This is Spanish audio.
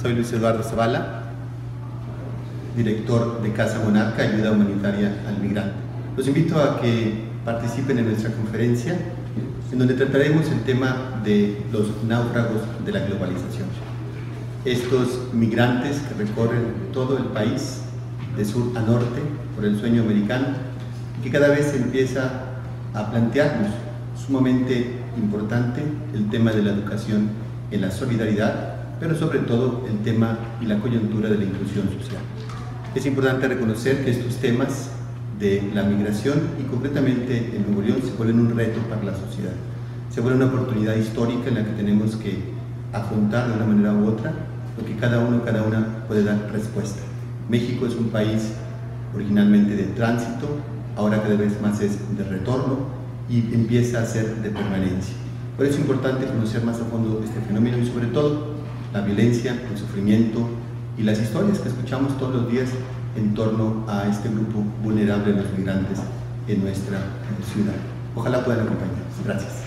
Soy Luis Eduardo Zavala, director de Casa Monarca, Ayuda Humanitaria al Migrante. Los invito a que participen en nuestra conferencia, en donde trataremos el tema de los náufragos de la globalización. Estos migrantes que recorren todo el país, de sur a norte, por el sueño americano, que cada vez empieza a plantearnos sumamente importante el tema de la educación en la solidaridad, pero sobre todo el tema y la coyuntura de la inclusión social. Es importante reconocer que estos temas de la migración y concretamente en Nuevo León se vuelven un reto para la sociedad. Se vuelve una oportunidad histórica en la que tenemos que afrontar de una manera u otra lo que cada uno, cada una puede dar respuesta. México es un país originalmente de tránsito, ahora cada vez más es de retorno y empieza a ser de permanencia. Por eso es importante conocer más a fondo este fenómeno y sobre todo la violencia, el sufrimiento y las historias que escuchamos todos los días en torno a este grupo vulnerable de los migrantes en nuestra ciudad. Ojalá puedan acompañarnos. Gracias.